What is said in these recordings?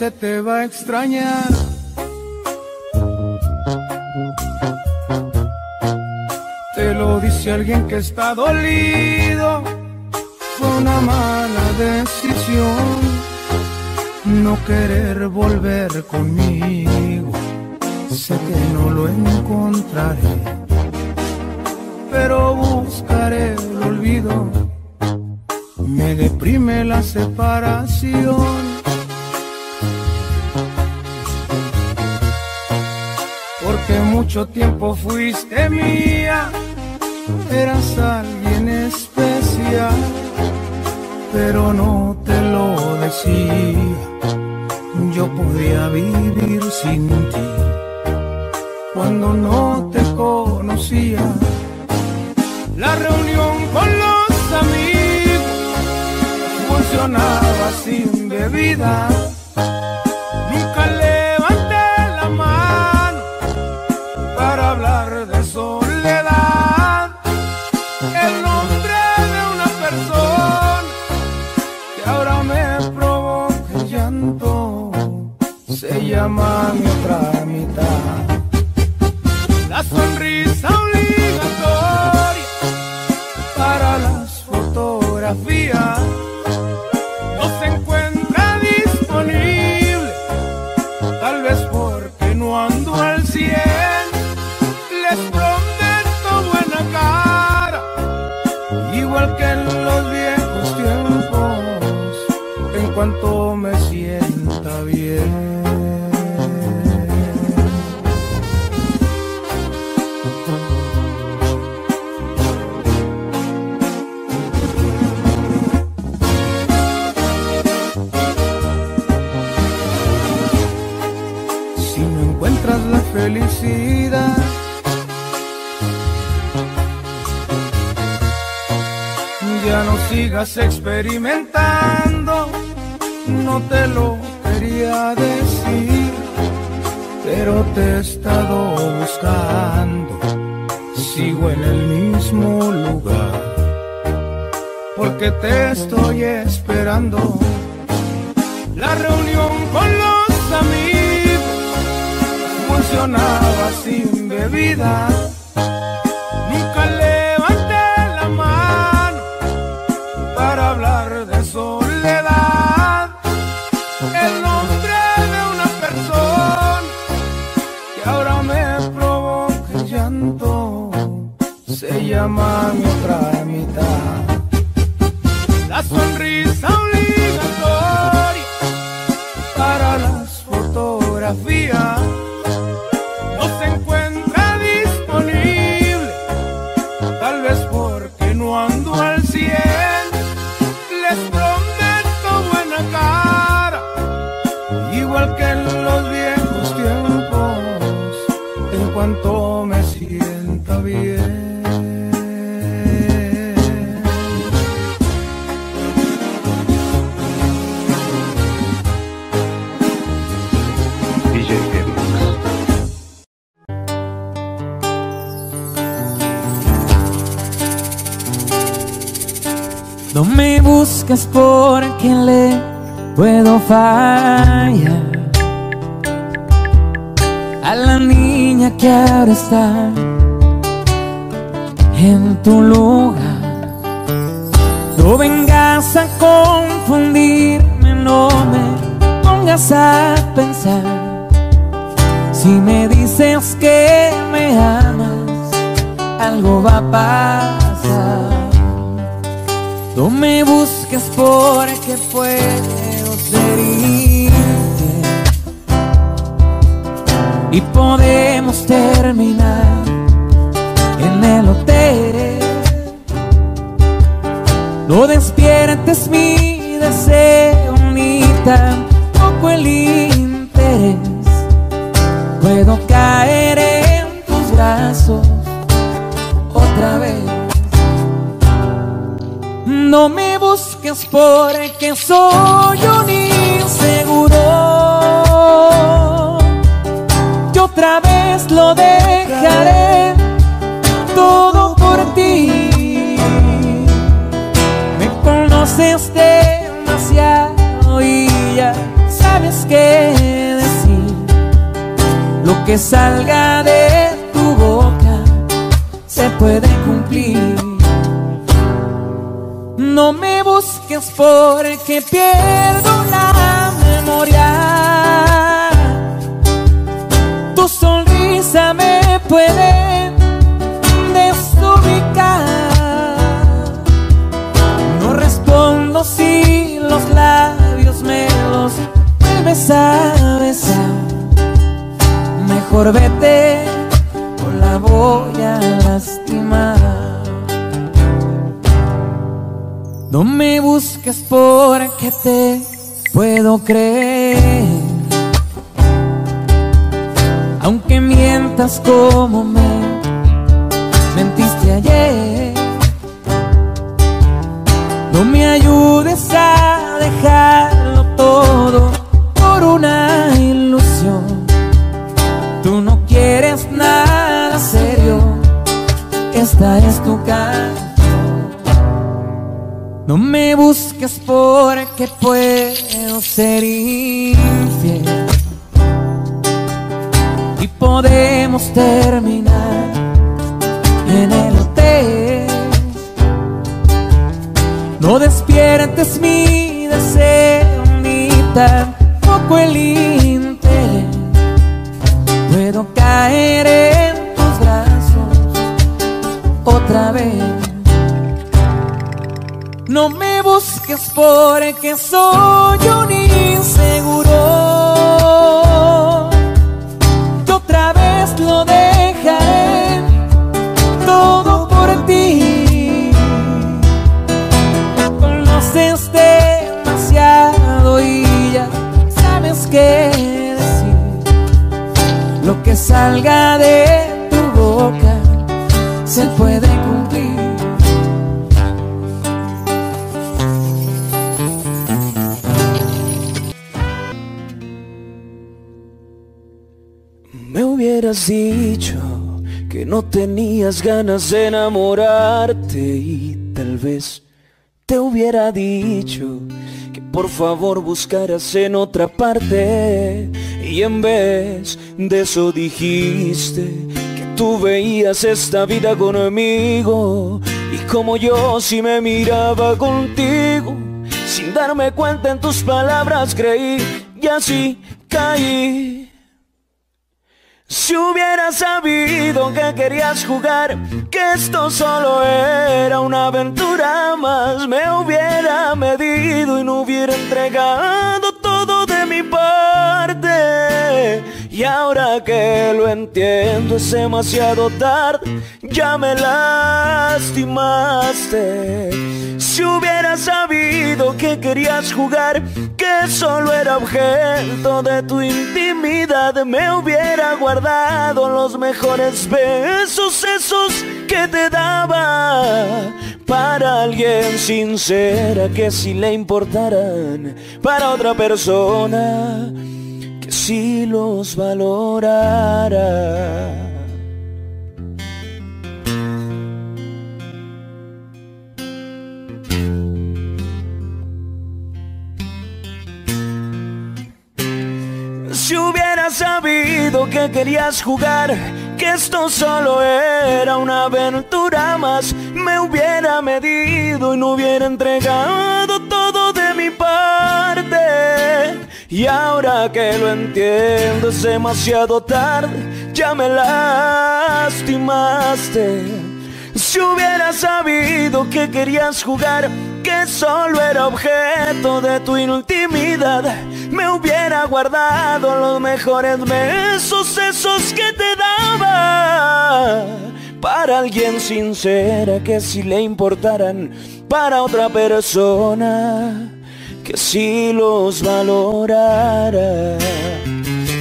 se te va a extrañar. Te lo dice alguien que está dolido. Fue una mala decisión no querer volver conmigo. Sé que no lo encontraré, pero buscaré el olvido. Me deprime la separación. Mucho tiempo fuiste mía, eras alguien especial, pero no te lo decía. Yo podía vivir sin ti cuando no te conocía. La reunión con los amigos funcionaba sin bebida. Sigas experimentando. No te lo quería decir, pero te he estado buscando. Sigo en el mismo lugar, porque te estoy esperando. La reunión con los amigos funcionaba sin bebida. Se llama mi otra mitad. Fallar. A la niña que ahora está Mejor vete o la voy a lastimar. No me busques porque te puedo creer. Aunque mientas como me mentiste ayer. No me ayudes a dejarlo todo por una No me busques porque puedo ser infiel. Y podemos terminar en el hotel. No despiertes mi deseo ni tampoco el interés. Puedo caer en tus brazos otra vez. No me busques porque soy un inseguro. Que otra vez lo dejaré todo por ti. Conoces demasiado y ya sabes qué decir. Lo que salga de tu boca se puede Dicho que no tenías ganas de enamorarte y tal vez te hubiera dicho que por favor buscaras en otra parte y en vez de eso dijiste que tú veías esta vida conmigo y como yo si me miraba contigo sin darme cuenta en tus palabras creí y así caí. Si hubiera sabido que querías jugar, que esto solo era una aventura más, me hubiera medido y no hubiera entregado Y ahora que lo entiendo es demasiado tarde, ya me lastimaste. Si hubiera sabido que querías jugar, que solo era objeto de tu intimidad, me hubiera guardado los mejores besos, esos que te daba para alguien sincera que si le importaran, para otra persona si los valorara. Si hubiera sabido que querías jugar, que esto solo era una aventura más, me hubiera medido y no hubiera entregado todo de mi parte. Y ahora que lo entiendo es demasiado tarde, ya me lastimaste. Si hubiera sabido que querías jugar, que solo era objeto de tu intimidad, me hubiera guardado los mejores besos, esos que te daba. Para alguien sincera que si le importaran, para otra persona que si los valorara.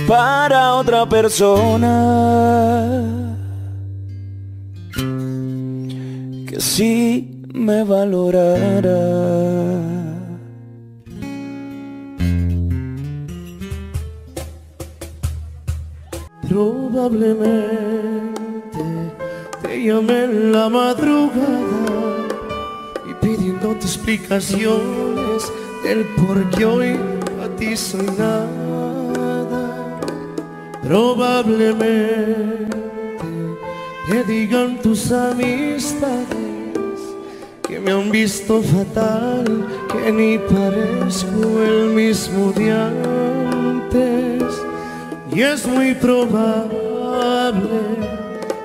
Para otra persona que sí me valorara. Probablemente te llamé en la madrugada y pidiéndote explicaciones del por qué hoy a ti soy nada. Probablemente te digan tus amistades que me han visto fatal, que ni parezco el mismo de antes. Y es muy probable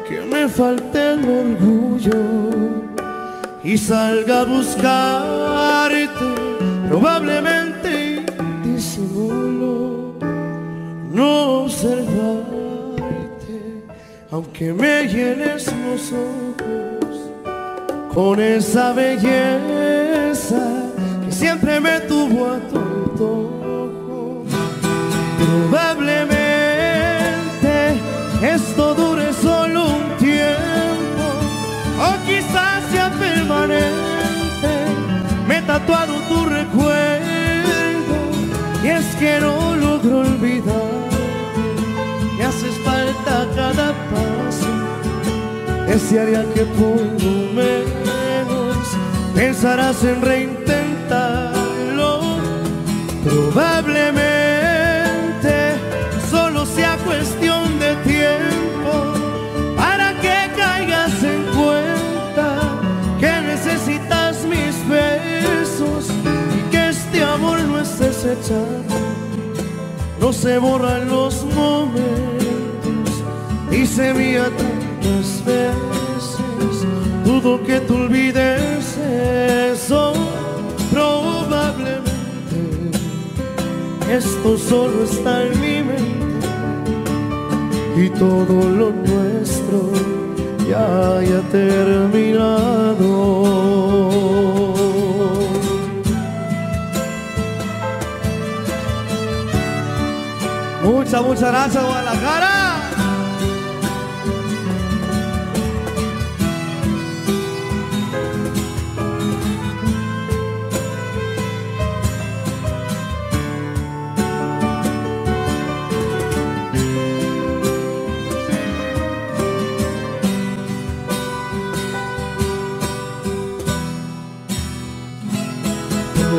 que me falte el orgullo y salga a buscarte, probablemente disimulo no observarte, aunque me llenes los ojos con esa belleza que siempre me tuvo a tu antojo. Probablemente esto dure solo un tatuado tu recuerdo y es que no logro olvidar. Me haces falta cada paso. Desearía que por menos pensarás en reintentarlo. Probablemente solo sea cuestión de No se borran los momentos y se envía tantas veces. Dudo que tú olvides eso. Probablemente esto solo está en mi mente y todo lo nuestro ya haya terminado. Muchas, muchas gracias, Guadalajara.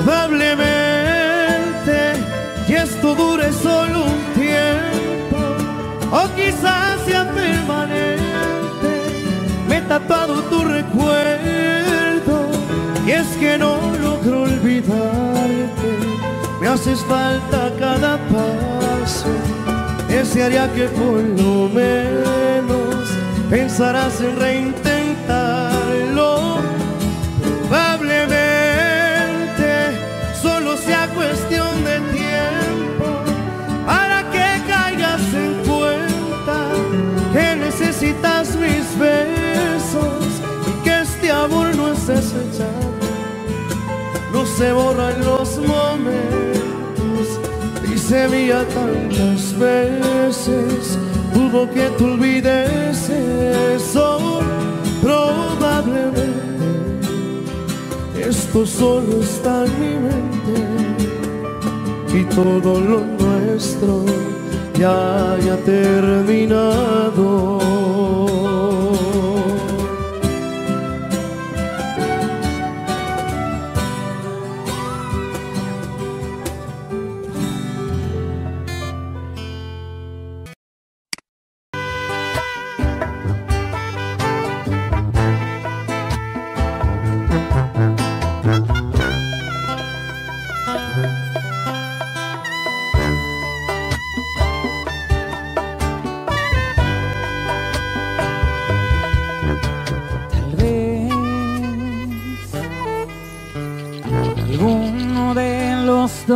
Probablemente y esto dure solo quizás sea permanente. Me he tatuado tu recuerdo y es que no logro olvidarte. Me haces falta cada paso. Desearía que por lo menos pensarás en reintentarlo. Se borran los momentos y se envía tantas veces. Dudo que tú olvides eso. Probablemente esto solo está en mi mente y todo lo nuestro ya haya terminado.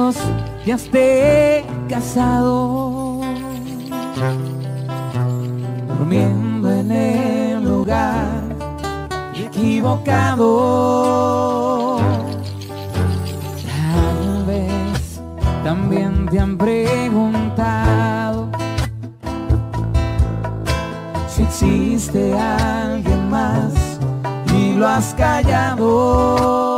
Dos ya esté casado, durmiendo en el lugar equivocado. Tal vez también te han preguntado si existe alguien más y lo has callado.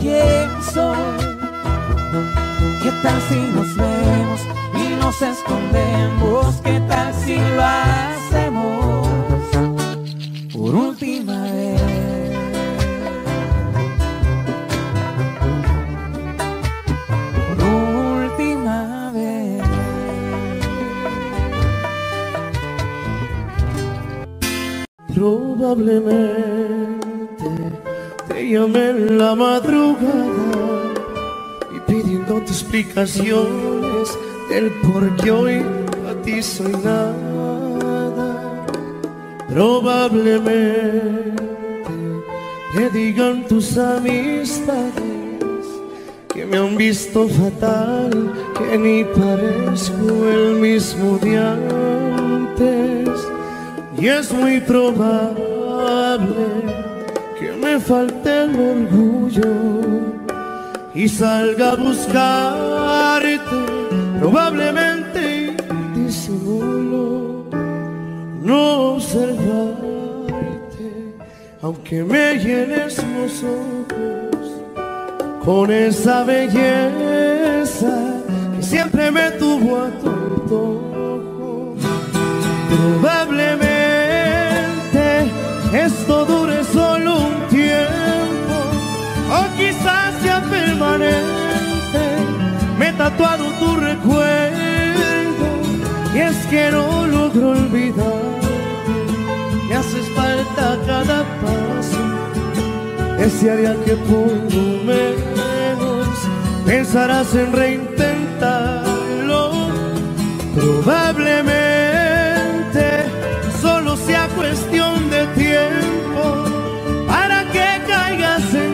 Soy soy. ¿Qué tal si nos vemos y nos escondemos? ¿Qué tal si lo hacemos por última vez? Por última vez. Probablemente te llamé en la madrugada y pidiéndote explicaciones del por qué hoy a ti soy nada. Probablemente te digan tus amistades que me han visto fatal, que ni parezco el mismo de antes. Y es muy probable me falte el orgullo y salga a buscarte, probablemente disimulo no observarte, aunque me llenes los ojos con esa belleza que siempre me tuvo a tu antojo. Probablemente esto dure solo Me he tatuado tu recuerdo, y es que no logro olvidar. Me haces falta cada paso, desearía que por menos pensarás en reintentarlo. Probablemente solo sea cuestión de tiempo para que caigas en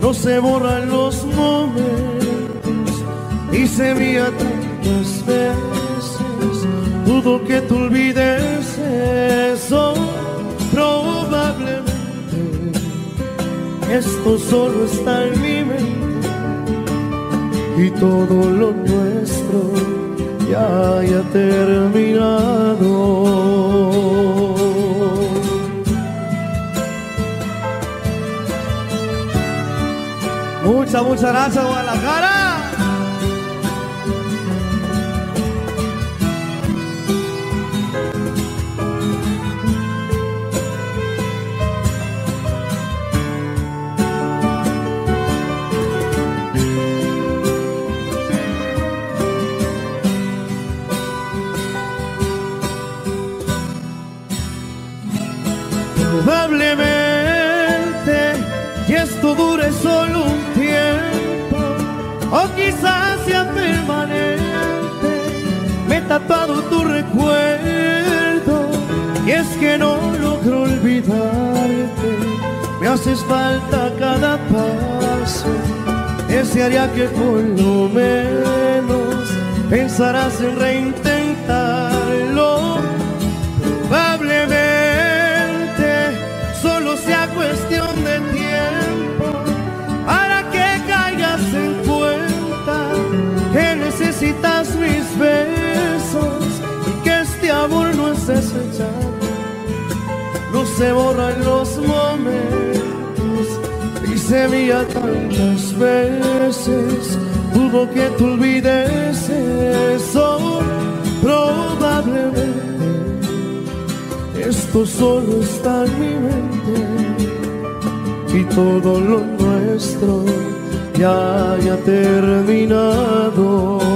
no se borran los momentos y se mía tantas veces. Dudo que tú olvides eso, probablemente esto solo está en mi mente y todo lo nuestro ya haya terminado. Muchas, muchas gracias, Guadalajara. Tatuado tu recuerdo y es que no logro olvidarte. Me haces falta cada paso, desearía que por lo menos pensarás en reintentarlo. Se borran los momentos y se mía tantas veces. Dudo que tú olvides eso, probablemente esto solo está en mi mente y todo lo nuestro ya haya terminado.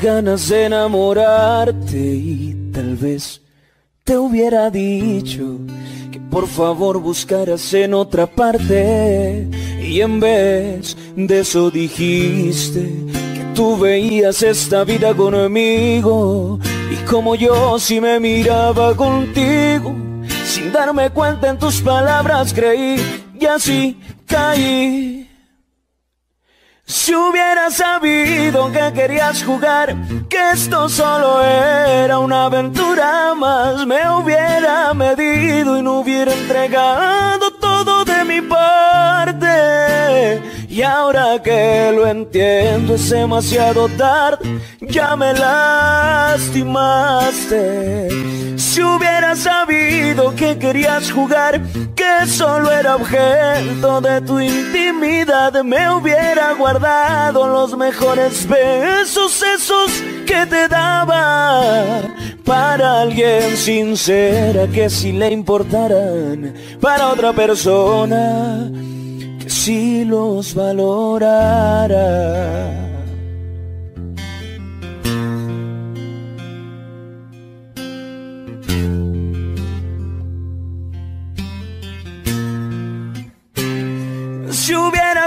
Ganas de enamorarte y tal vez te hubiera dicho que por favor buscaras en otra parte. Y en vez de eso dijiste que tú veías esta vida conmigo. Y como yo si me miraba contigo sin darme cuenta en tus palabras creí y así caí si hubiera sabido que querías jugar, que esto solo era una aventura más, me hubiera medido y no hubiera entregado todo de mi parte. Y ahora que lo entiendo es demasiado tarde, ya me lastimaste. Si hubiera sabido que querías jugar, que solo era objeto de tu intimidad, me hubiera guardado los mejores besos, esos que te daba para alguien sincera que si le importaran, para otra persona que si los valorara.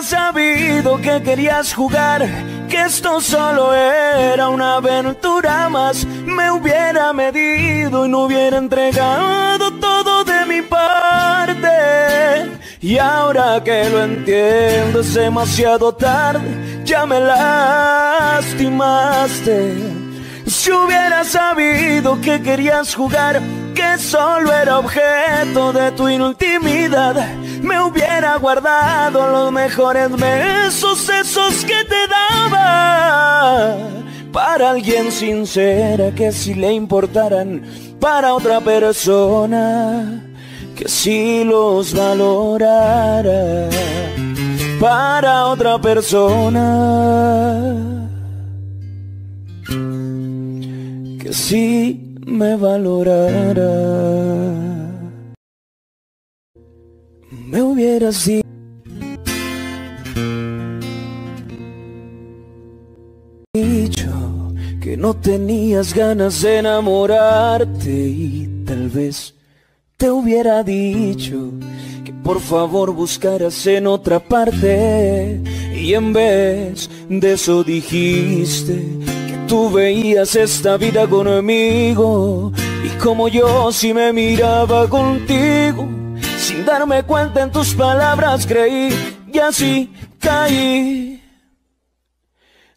Sabido que querías jugar, que esto solo era una aventura más, me hubiera medido y no hubiera entregado todo de mi parte. Y ahora que lo entiendo es demasiado tarde, ya me lastimaste. Si hubiera sabido que querías jugar, que solo era objeto de tu intimidad, me hubiera guardado los mejores besos, esos que te daba. Para alguien sincera que si le importaran, para otra persona que si los valorara. Para otra persona que si me valorara. Me hubieras di- dicho que no tenías ganas de enamorarte y tal vez te hubiera dicho que por favor buscaras en otra parte y en vez de eso dijiste tú veías esta vida conmigo y como yo si me miraba contigo sin darme cuenta en tus palabras creí y así caí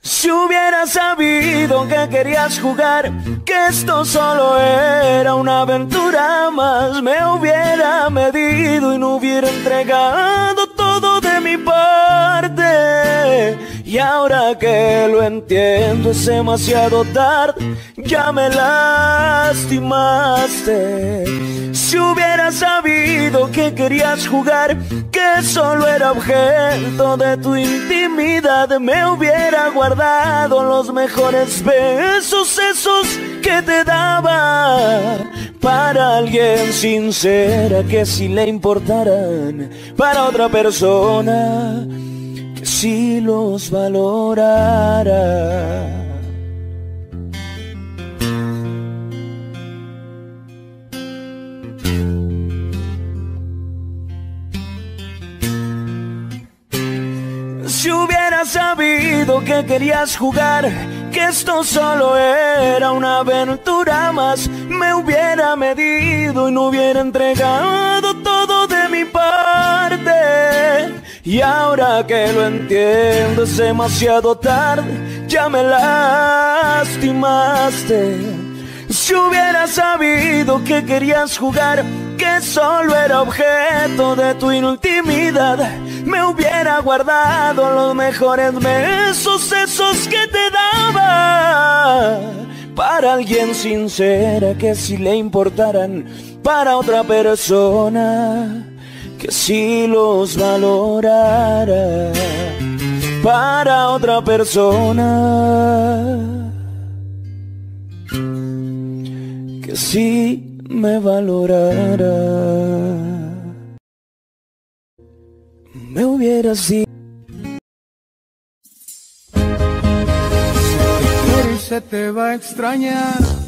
si hubiera sabido que querías jugar, que esto solo era una aventura más, me hubiera medido y no hubiera entregado todo de mi parte. Y ahora que lo entiendo es demasiado tarde, ya me lastimaste. Si hubiera sabido que querías jugar, que solo era objeto de tu intimidad, me hubiera guardado los mejores besos, esos que te daba para alguien sincera que si le importaran, para otra persona si los valorara. Si hubiera sabido que querías jugar, que esto solo era una aventura más, me hubiera medido y no hubiera entregado todo de mi parte. Y ahora que lo entiendo es demasiado tarde, ya me lastimaste. Si hubiera sabido que querías jugar, que solo era objeto de tu intimidad, me hubiera guardado los mejores besos, esos que te daba. Para alguien sincera que si le importaran, para otra persona que si los valorara. Para otra persona que si me valorara. Me hubieras dicho. y se te va a extrañar.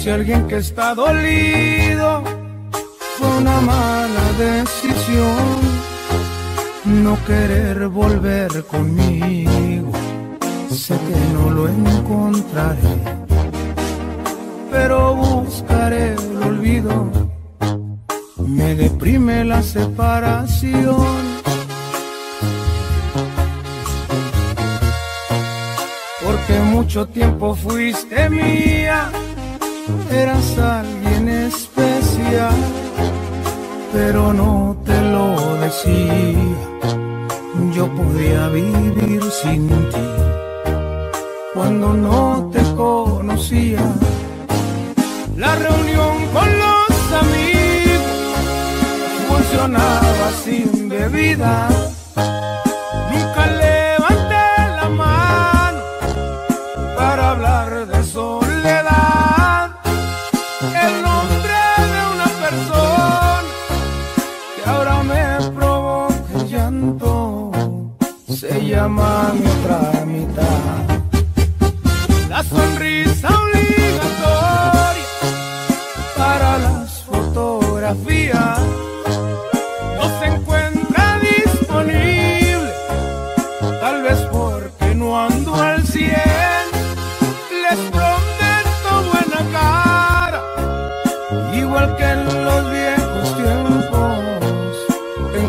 Dice alguien que está dolido. Fue una mala decisión no querer volver conmigo. Sé que no lo encontraré, pero buscaré el olvido. Me deprime la separación. Porque mucho tiempo fuiste mía, eras alguien especial, pero no te lo decía. Yo podía vivir sin ti cuando no te conocía. La reunión con los amigos funcionaba sin bebida. Se llama mi otra mitad. La sonrisa obligatoria para las fotografías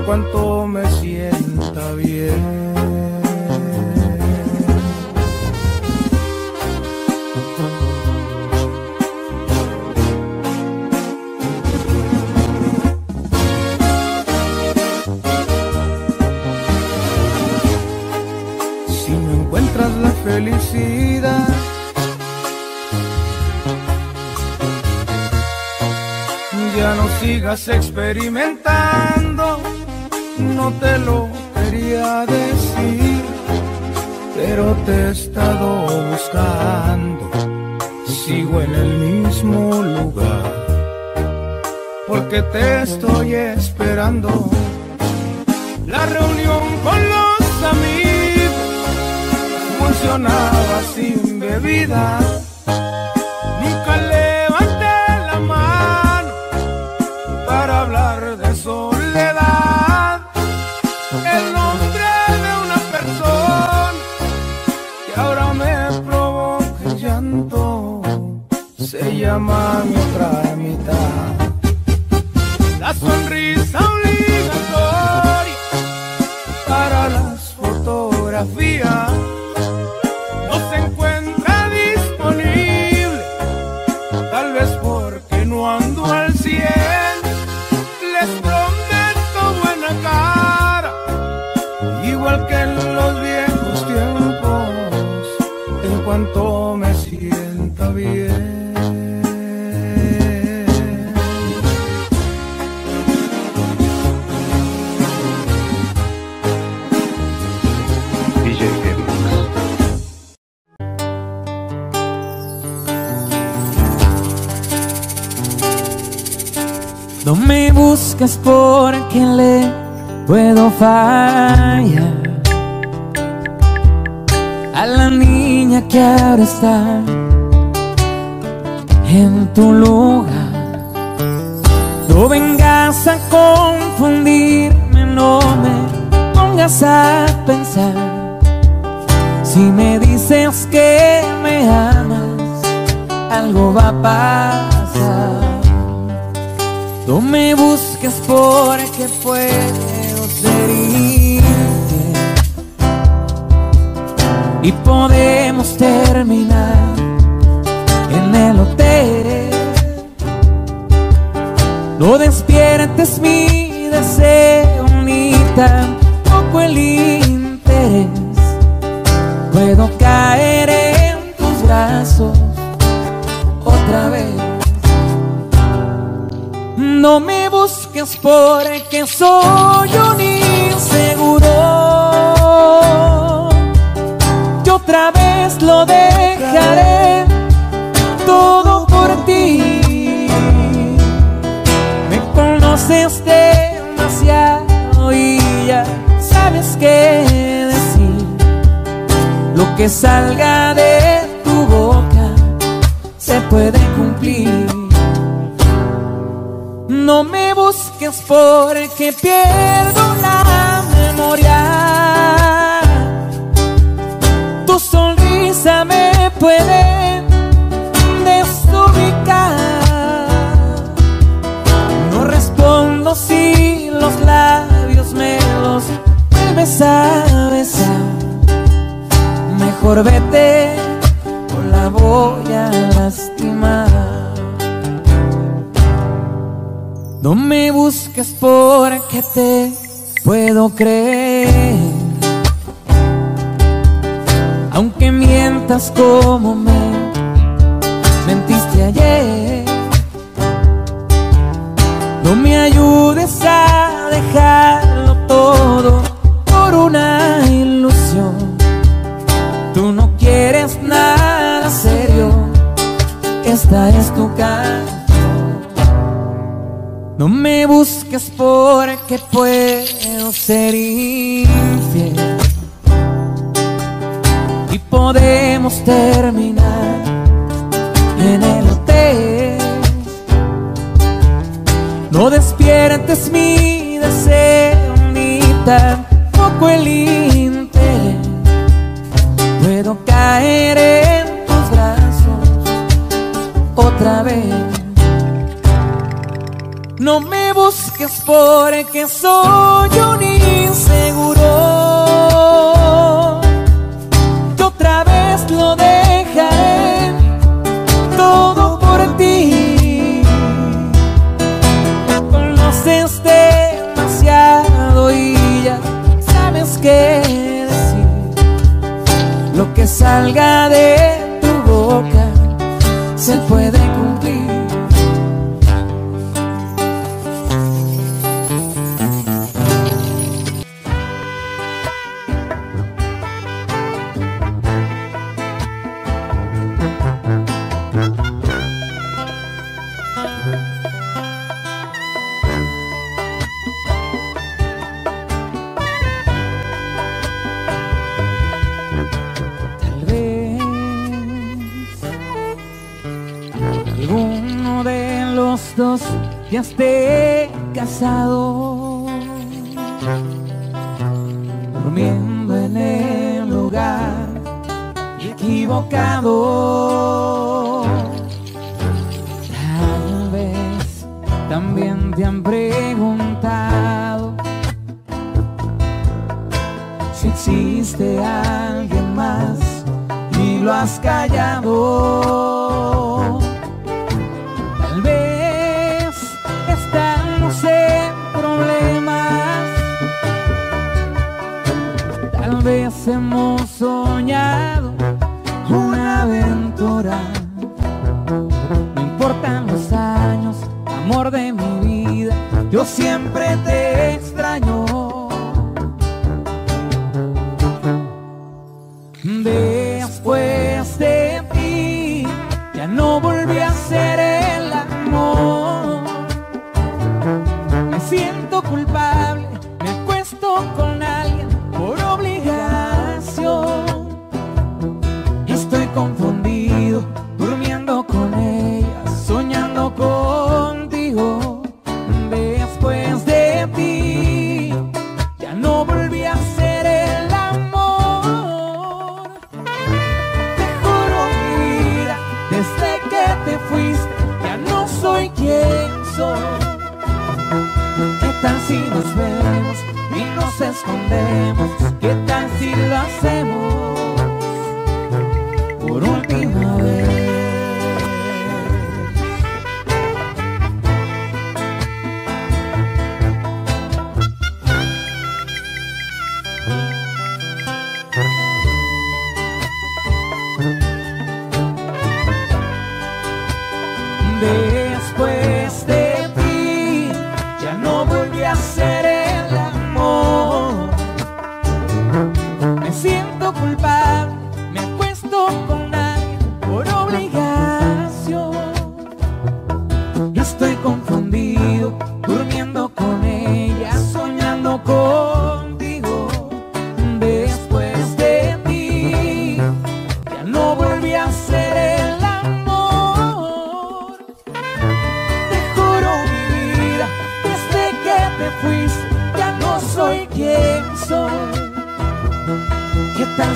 cuanto me sienta bien. Si no encuentras la felicidad, ya no sigas experimentando. No te lo quería decir, pero te he estado buscando. Sigo en el mismo lugar, porque te estoy esperando. La reunión con los amigos funcionaba sin bebida. Llama mi otra mitad. La sonrisa porque le puedo fallar a la niña que ahora está en tu lugar. No vengas a confundirme, no me pongas a pensar. Si me dices que me amas, algo va a pasar. No me busques porque puedo infiel y podemos terminar en el hotel. No despiertes mi deseo ni tampoco el interés. Puedo caer en tus brazos otra vez. No me busques porque soy un inseguro. Yo otra vez lo dejaré todo por ti. Me conoces demasiado y ya sabes qué decir. Lo que salga de tu boca se puede cumplir. No me busques porque pierdo la memoria. Tu sonrisa me puede desubicar. No respondo si los labios me los vuelves a besar. Mejor vete o la voy a lastimar. No me busques porque te puedo creer. Aunque mientas como me mentiste ayer. No me ayudes a dejarlo todo por una ilusión. Tú no quieres nada serio. Esta es tu canción. No me busques porque puedo ser infiel y podemos terminar en el hotel. No despiertes mi deseo ni tampoco el interés. Puedo caer en tus brazos otra vez. No me busques porque soy un inseguro. Yo otra vez lo dejaré todo por ti. Me conoces demasiado y ya sabes qué decir. Lo que salga de tu boca se puede ya esté casado, durmiendo en el lugar equivocado.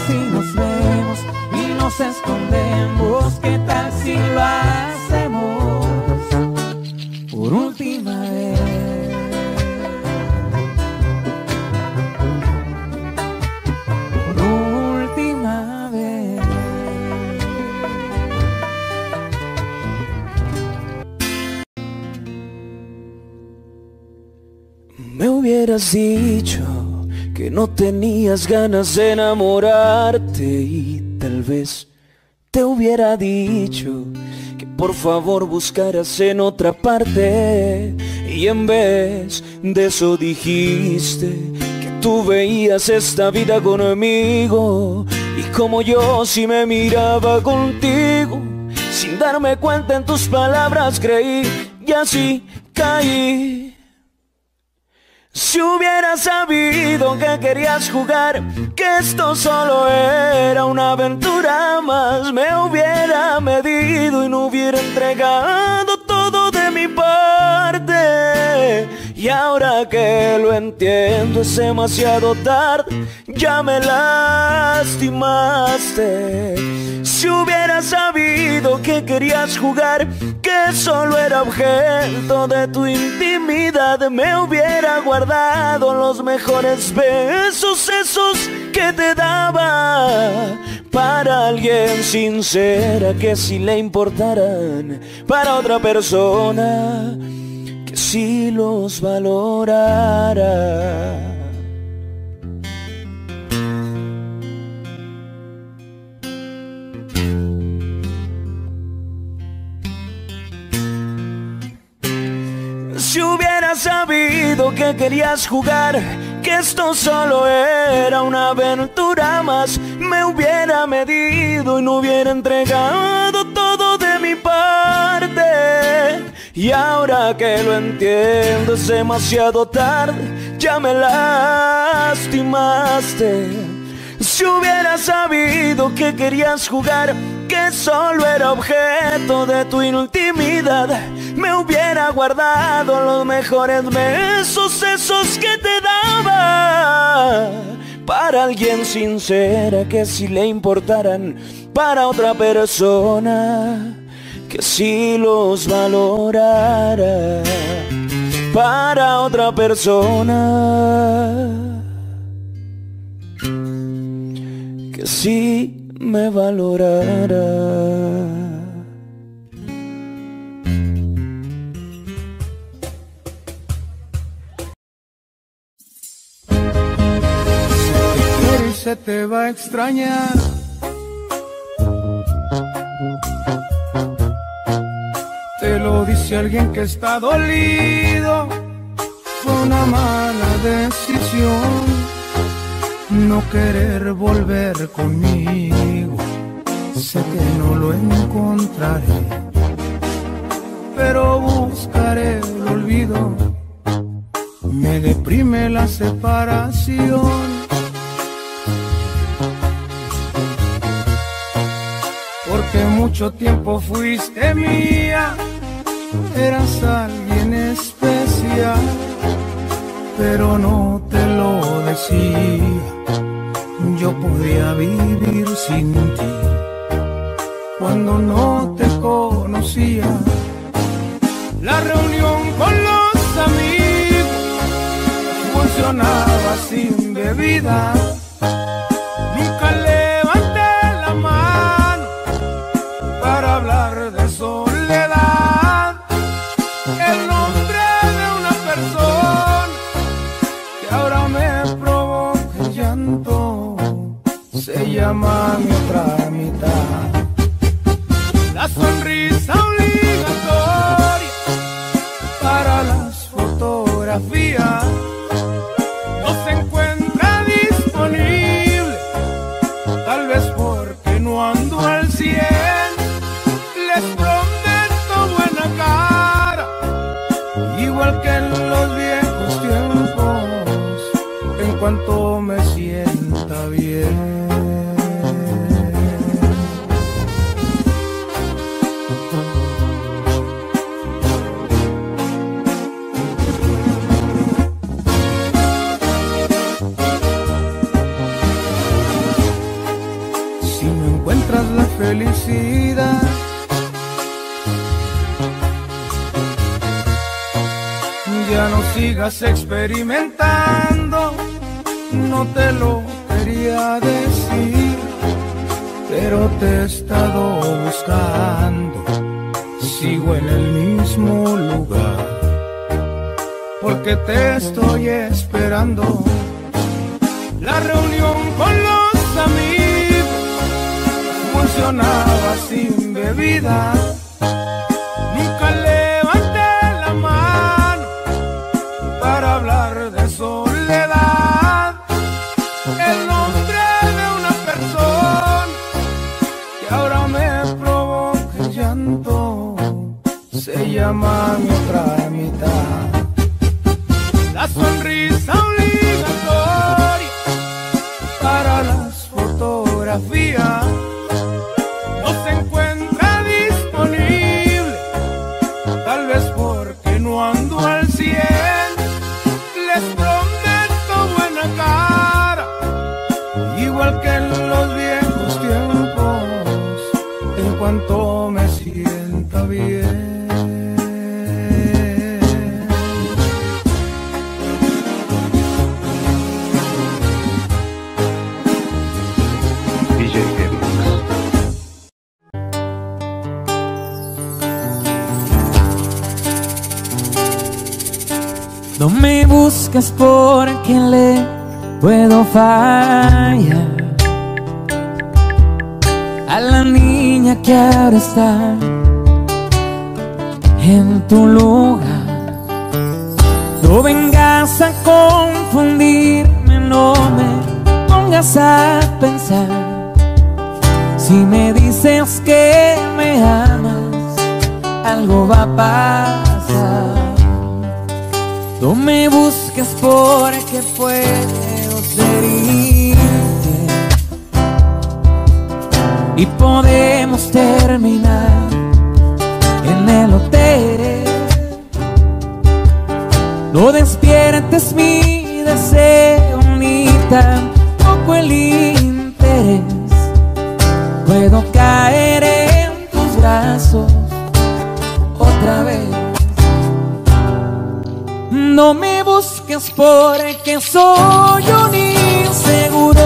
Si nos vemos y nos escondemos? ¿Qué tal si lo hacemos por última vez? Por última vez. Me hubieras dicho que no tenías ganas de enamorarte y tal vez te hubiera dicho que por favor buscaras en otra parte y en vez de eso dijiste que tú veías esta vida conmigo y como yo si me miraba contigo sin darme cuenta en tus palabras creí y así caí. Si hubiera sabido que querías jugar, que esto solo era una aventura más, me hubiera medido y no hubiera entregado todo de mi parte. Y ahora que lo entiendo es demasiado tarde, ya me lastimaste. Si hubiera sabido que querías jugar, que solo era objeto de tu intimidad, me hubiera guardado los mejores besos, esos que te daba para alguien sincera que si le importaran, para otra persona si los valorara. Si hubiera sabido que querías jugar, que esto solo era una aventura más, me hubiera medido y no hubiera entregado todo Y ahora que lo entiendo es demasiado tarde, ya me lastimaste. Si hubiera sabido que querías jugar, que solo era objeto de tu intimidad, me hubiera guardado los mejores besos, esos que te daba. Para alguien sincera que si le importaran, para otra persona que si los valorara. Para otra persona que sí me valorara. se te va a extrañar. Alguien que está dolido. Fue una mala decisión no querer volver conmigo. Sé que no lo encontraré, pero buscaré el olvido. Me deprime la separación. Porque mucho tiempo fuiste mía, eras alguien especial, pero no te lo decía. Yo podía vivir sin ti cuando no te conocía. La reunión con los amigos funcionaba sin bebida. Se sigas experimentando. No te lo quería decir, pero te he estado buscando. Sigo en el mismo lugar, porque te estoy esperando. La reunión con los amigos funcionaba sin bebida. Porque le puedo fallar a la niña que ahora está en tu lugar. No vengas a confundirme, no me pongas a pensar. Si me dices que me amas, algo va a pasar. No me busques porque puedo infiel y podemos terminar en el hotel. No despiertes mi deseo ni tampoco el interés. Puedo caer en tus brazos otra vez. No me busques porque soy un inseguro.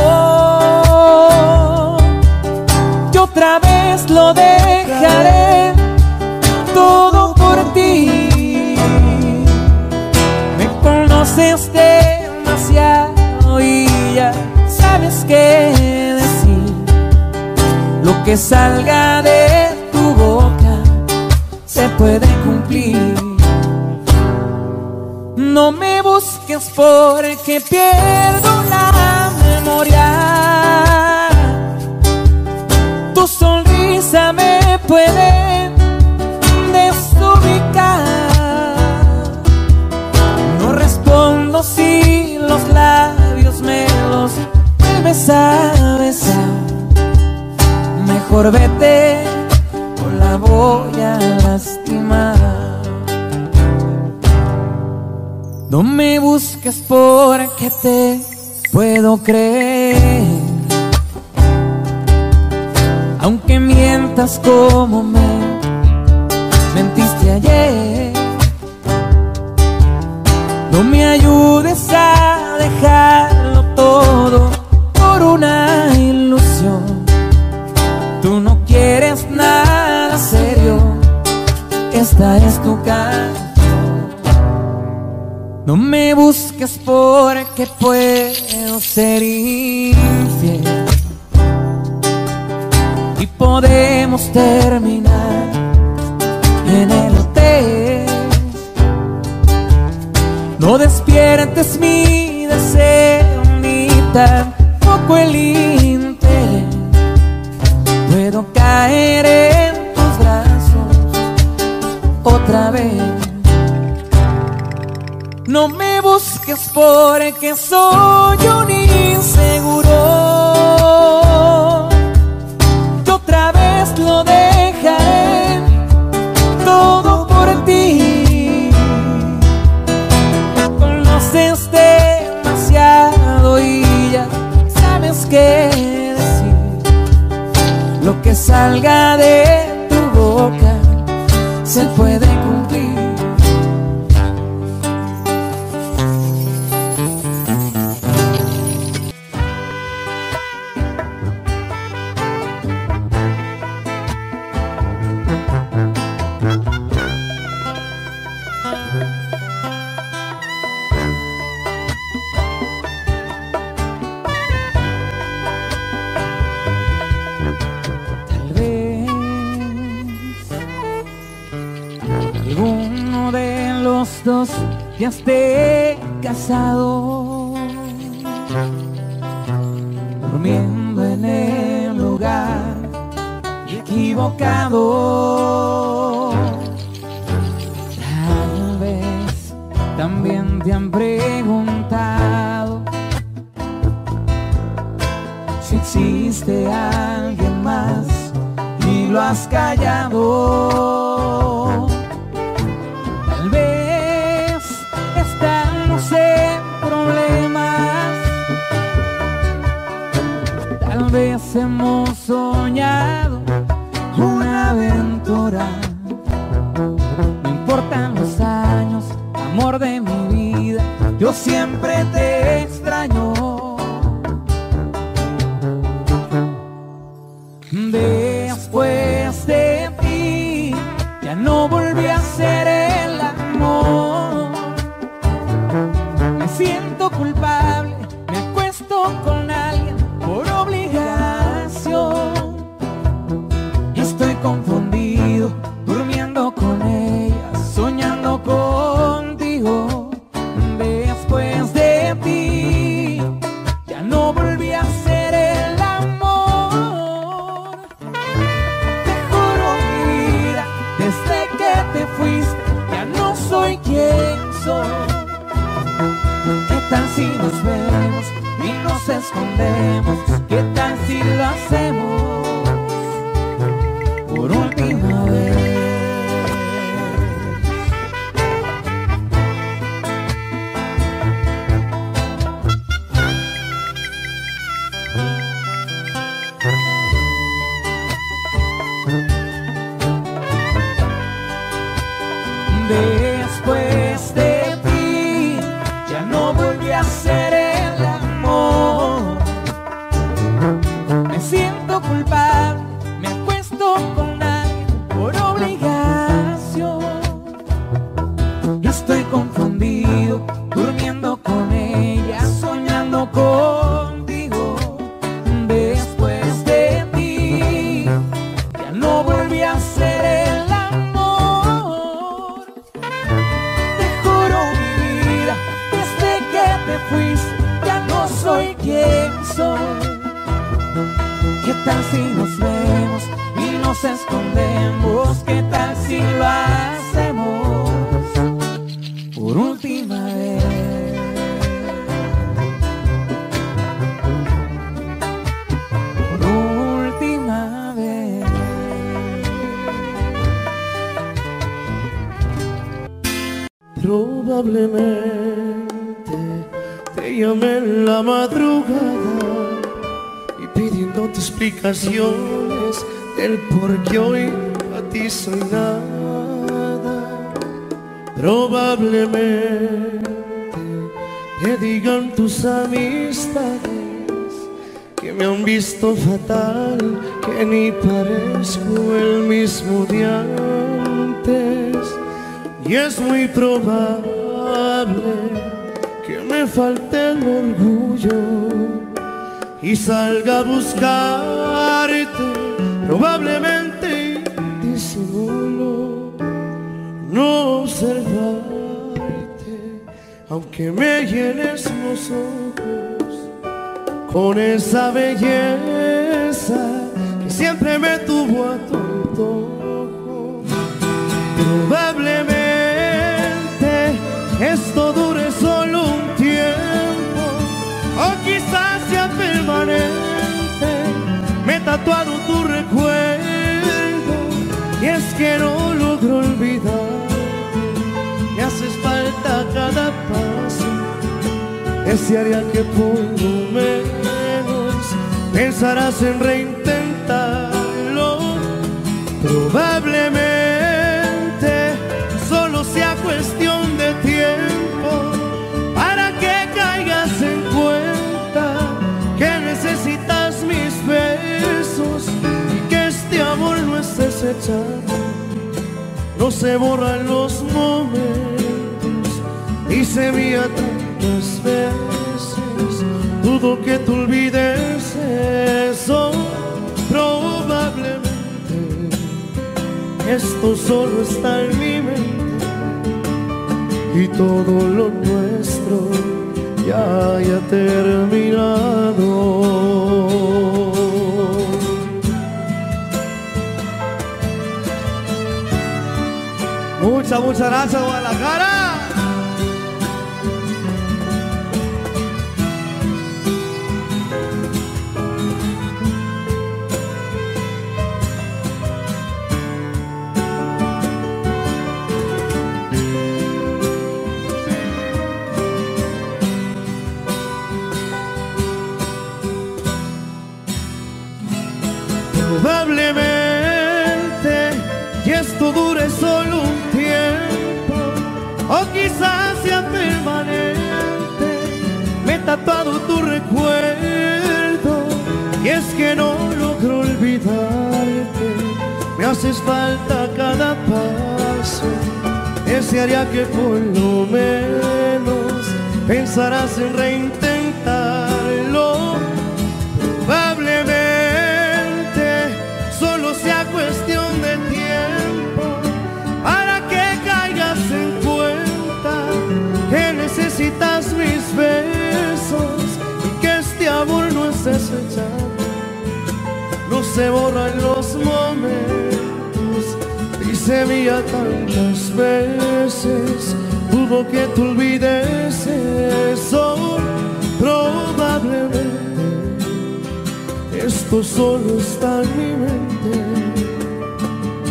Yo otra vez lo dejaré todo por ti. Me conoces demasiado y ya sabes qué decir. Lo que salga me busques porque pierdo la memoria. Tu sonrisa me puede desubicar. No respondo si los labios me los vuelves a. Mejor vete No me busques porque te puedo creer. Aunque mientas como me mentiste ayer. No me ayudes a dejarlo todo por una ilusión. Tú no quieres nada serio. Esta es tu casa busques porque puedo ser infiel y podemos terminar en el hotel. No despiertes mi deseo ni tampoco el interés. Puedo caer en tus brazos otra vez. No me busques porque soy un inseguro. Que otra vez lo dejaré todo por ti. Conoces demasiado y ya sabes qué decir. Lo que salga de tu boca se puede cumplir. Ya esté casado, durmiendo en el lugar equivocado. Del por qué hoy a ti soy nada. Probablemente te digan tus amistades que me han visto fatal, que ni parezco el mismo de antes. Y es muy probable que me falte el orgullo y salga a buscarte, probablemente disimulo no observarte, aunque me llenes los ojos con esa belleza que siempre me tuvo a tu antojo. Probablemente esto dure solo Me he tatuado tu recuerdo y es que no logro olvidar. Me haces falta cada paso, desearía que por menos pensarás en reintentarlo. Probablemente no se borran los momentos y se mía tantas veces. Dudo que tú olvides eso, probablemente esto solo está en mi mente y todo lo nuestro ya haya terminado. Muchas, muchas gracias, Guadalajara. Tu recuerdo y es que no logro olvidarte. Me haces falta cada paso. Desearía que por lo menos pensarás en reintentarlo. Que tú olvides eso, probablemente esto solo está en mi mente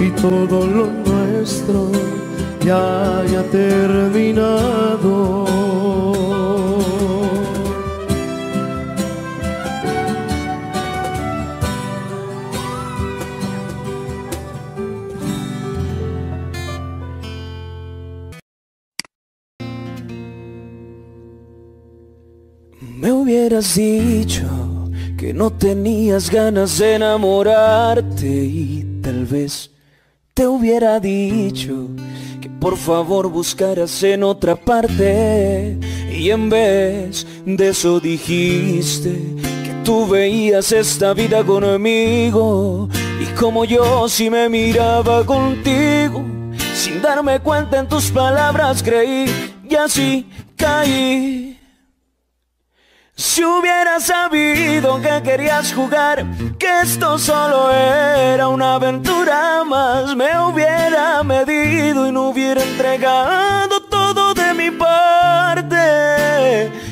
y todo lo nuestro ya haya terminado. Dicho que no tenías ganas de enamorarte y tal vez te hubiera dicho por favor buscaras en otra parte y en vez de eso dijiste que tú veías esta vida conmigo y como yo si me miraba contigo sin darme cuenta en tus palabras creí y así caí si hubiera sabido que querías jugar, que esto solo era una aventura más, me hubiera medido y no hubiera entregado todo de mi parte.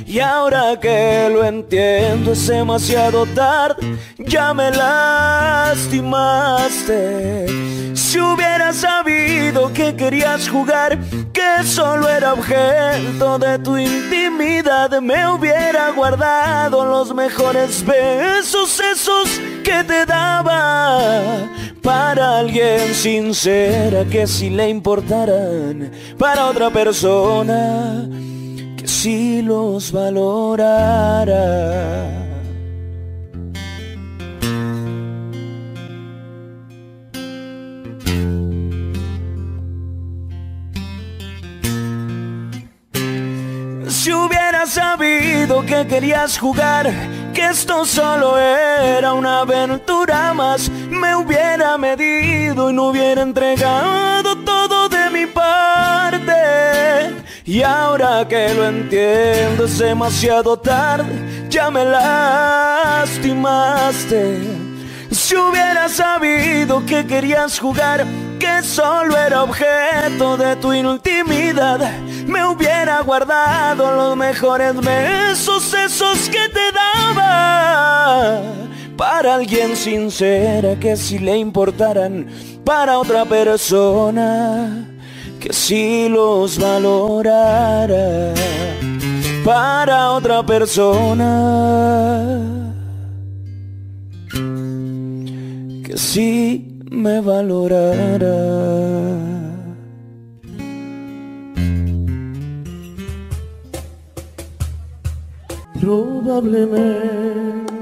Y ahora que lo entiendo es demasiado tarde, ya me lastimaste. Si hubiera sabido que querías jugar, que solo era objeto de tu intimidad, me hubiera guardado los mejores besos, esos que te daba para alguien sincera que si le importaran para otra persona si los valorara. Si hubiera sabido que querías jugar, que esto solo era una aventura más, me hubiera medido y no hubiera entregado Y ahora que lo entiendo es demasiado tarde, ya me lastimaste. Si hubiera sabido que querías jugar, que solo era objeto de tu intimidad, me hubiera guardado los mejores besos, esos que te daba. Para alguien sincera que si le importaran, para otra persona que si los valorara, para otra persona que si me valorara. Probablemente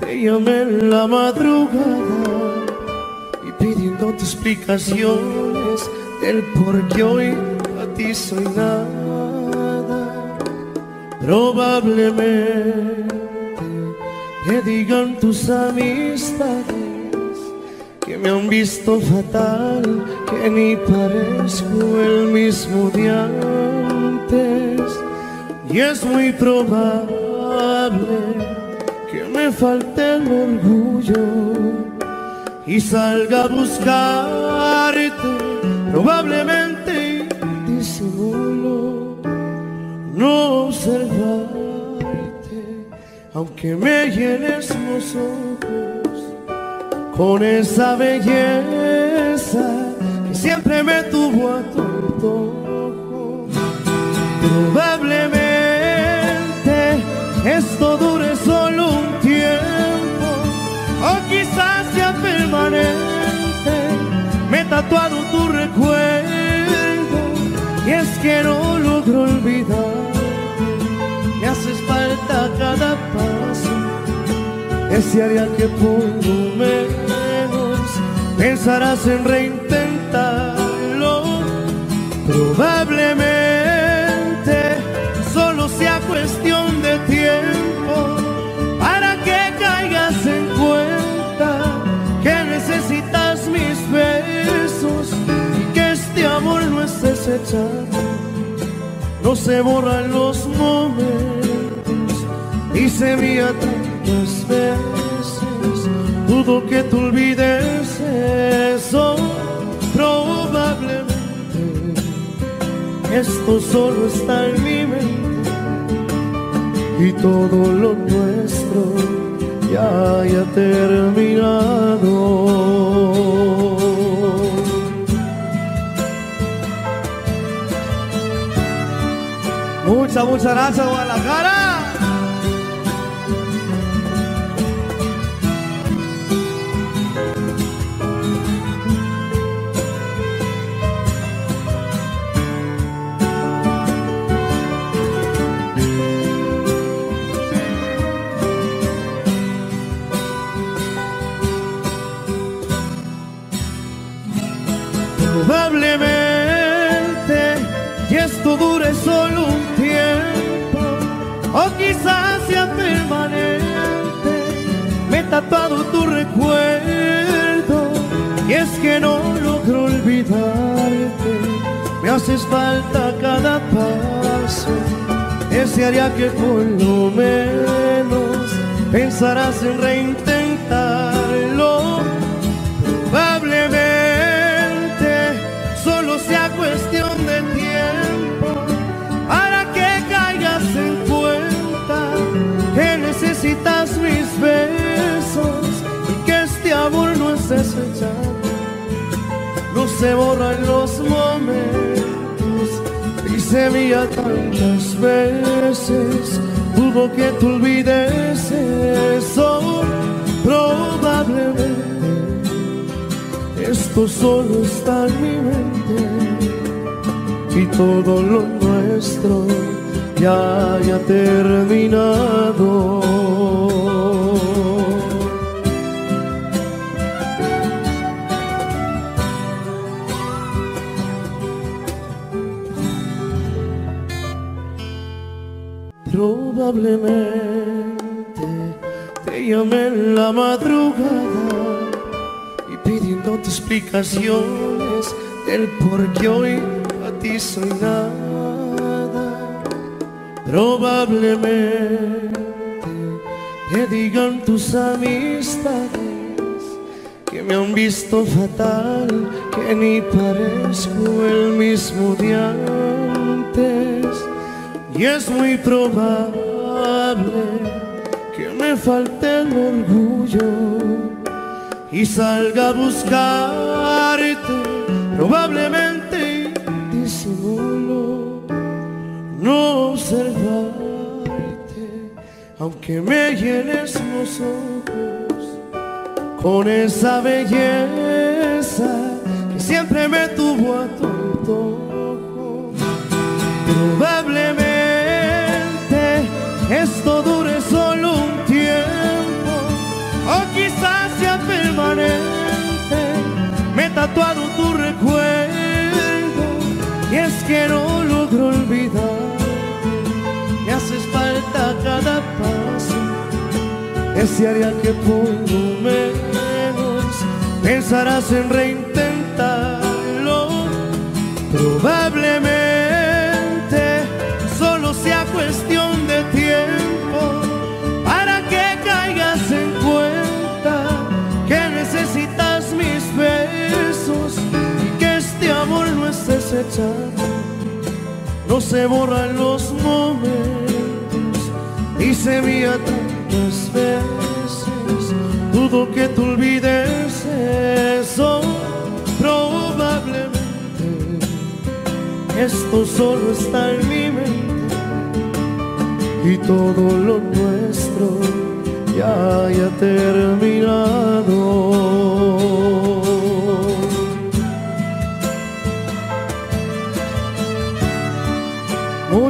te llamé en la madrugada y pidiéndote explicaciones del por qué hoy a ti soy nada. Probablemente te digan tus amistades que me han visto fatal, que ni parezco el mismo de antes. Y es muy probable que me falte el orgullo y salga a buscarte, probablemente disimulo no observarte, aunque me llenes los ojos con esa belleza que siempre me tuvo a tu antojo. Probablemente esto dure solo un tiempo o quizás sea permanente. Tatuado tu recuerdo y es que no logro olvidar. Me haces falta cada paso, desearía que por lo menos pensarás en reintentarlo. Probablemente solo sea cuestión de tiempo para que caigas en no se borran los momentos y se mía tantas veces. Dudo que tú olvides eso, probablemente esto solo está en mi y todo lo nuestro ya haya terminado. Muchas, muchas gracias, Guadalajara. Probablemente, y esto dure solo sea permanente. Me he tatuado tu recuerdo, y es que no logro olvidarte. Me haces falta cada paso, desearía que por lo menos pensarás en reintentarlo. No se borran los momentos y se mía tantas veces. Dudo que tú olvides eso, probablemente esto solo está en mi mente y todo lo nuestro ya haya terminado. Probablemente te llamé en la madrugada y pidiéndote explicaciones del por qué hoy a ti soy nada. Probablemente te digan tus amistades que me han visto fatal, que ni parezco el mismo de antes. Y es muy probable falte el orgullo y salga a buscarte, probablemente disimulo no observarte, aunque me llenes los ojos con esa belleza que siempre me tuvo a tu antojo. Tatuado tu recuerdo y es que no logro olvidar. Me haces falta cada paso, desearía que por menos pensarás en reintentarlo. Probablemente no se borran los momentos y se envía tantas veces. Dudo que tú olvides eso, probablemente esto solo está en mi y todo lo nuestro ya haya terminado.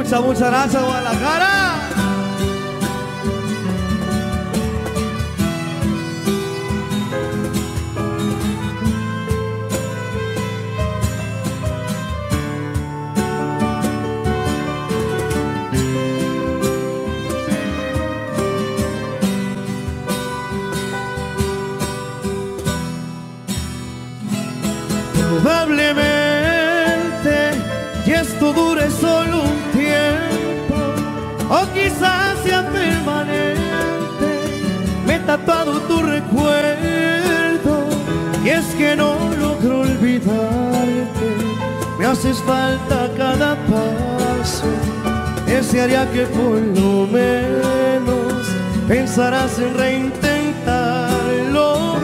Muchas, muchas gracias falta cada paso. Desearía que por lo menos pensarás en reintentarlo.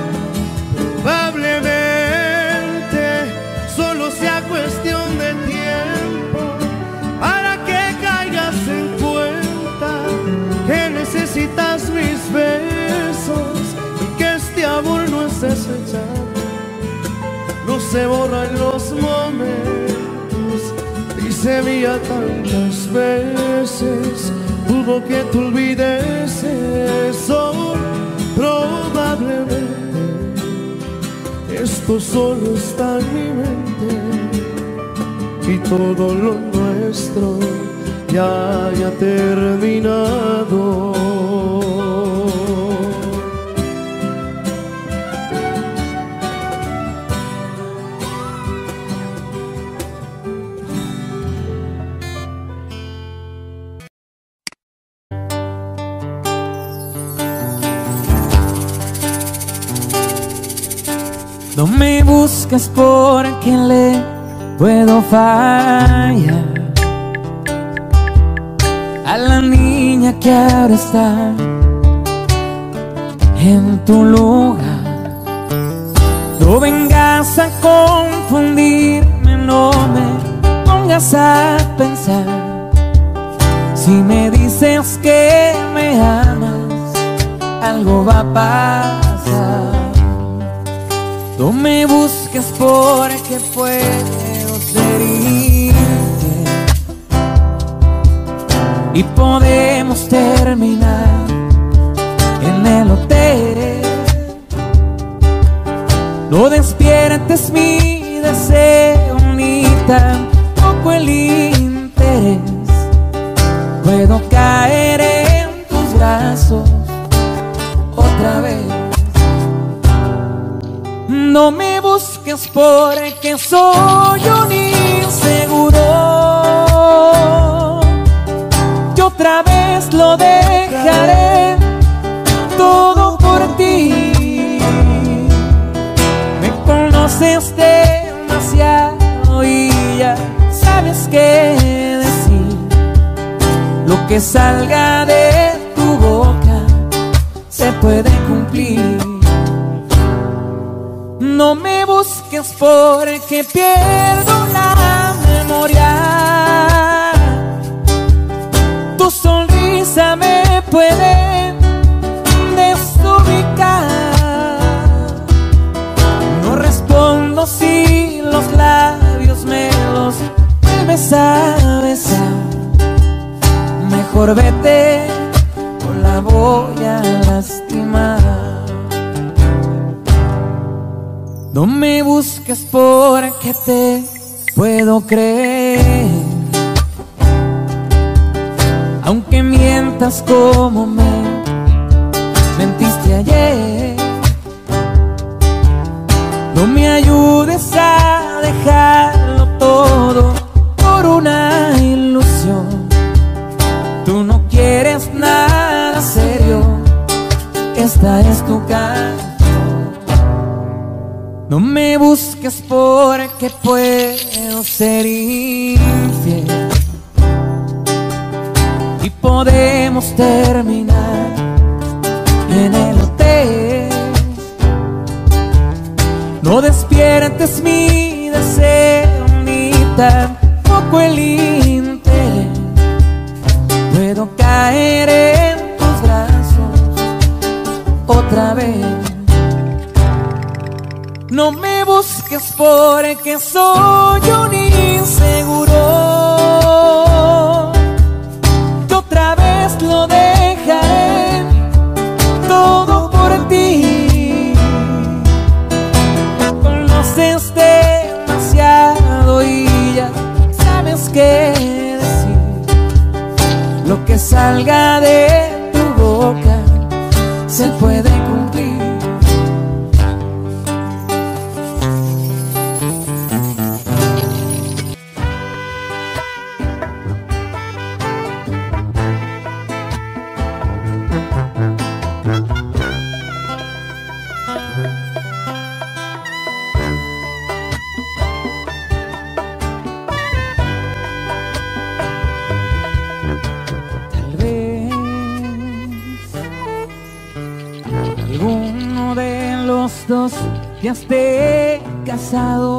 Probablemente solo sea cuestión de tiempo para que caigas en cuenta que necesitas mis besos y que este amor no es desechable, no se borran los momentos y se envía tantas veces. Dudo que tú olvides eso, probablemente. Esto solo está en mi mente y todo lo nuestro ya haya terminado. Me busques porque le puedo fallar a la niña que ahora está en tu lugar. No vengas a confundirme, no me pongas a pensar. Si me dices que me amas, algo va a pasar. No me busques busques porque puedo herirte y podemos terminar en el hotel. No despiertes mi deseo ni tampoco el interés. Puedo caer en tus brazos otra vez. No me busques porque soy un inseguro. Yo otra vez lo dejaré todo por ti. Me conoces demasiado y ya sabes qué decir. Lo que salga de tu boca se puede cumplir. No me busques porque pierdo la memoria. Tu sonrisa me puede desubicar. No respondo si los labios me los vuelves a. Mejor vete, No me busques porque te puedo creer. Aunque mientas como me mentiste ayer. No me ayudes a dejarlo todo por una ilusión. Tú no quieres nada serio. Esta es tu canción. No me busques porque puedo ser infiel y podemos terminar en el hotel. No despiertes mi deseo ni tampoco el interés. Puedo caer en tus brazos otra vez. No me busques porque soy un inseguro. Yo otra vez lo dejaré todo por ti. Conoces demasiado y ya sabes qué decir. Lo que salga de tu boca se puede cumplir. Ya esté casado,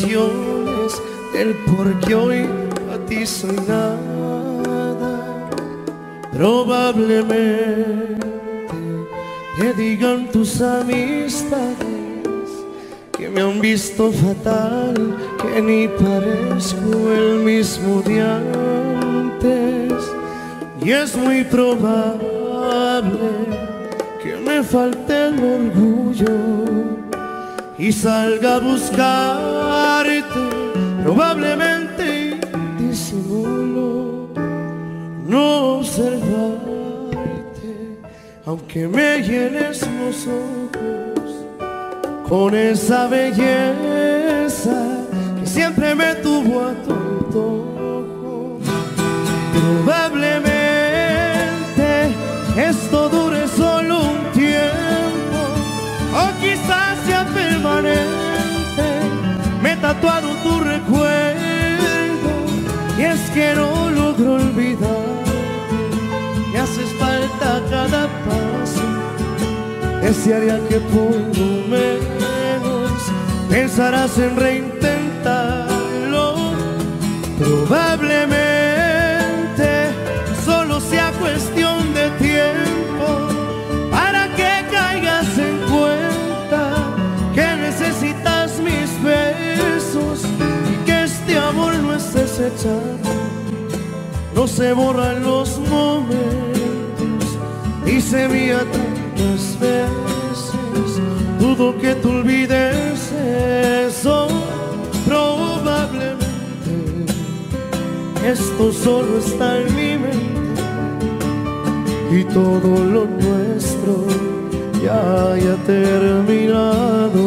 del por qué hoy a ti soy nada. Probablemente te digan tus amistades que me han visto fatal, que ni parezco el mismo de antes. Y es muy probable que me falte el orgullo y salga a buscarte, aunque me llenes los ojos con esa belleza que siempre me tuvo a tu antojo. Probablemente esto dure solo un tiempo o quizás sea permanente. Me he tatuado tu recuerdo y es que no Desearía que por lo menos pensarás en reintentarlo. Probablemente solo sea cuestión de tiempo para que caigas en cuenta que necesitas mis besos y que este amor no es desechado. No se borran los momentos y se mía veces. Dudo que tú olvides eso. Probablemente esto solo está en mi mente y todo lo nuestro ya haya terminado.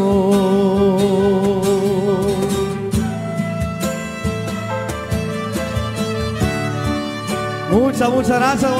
Muchas, muchas gracias.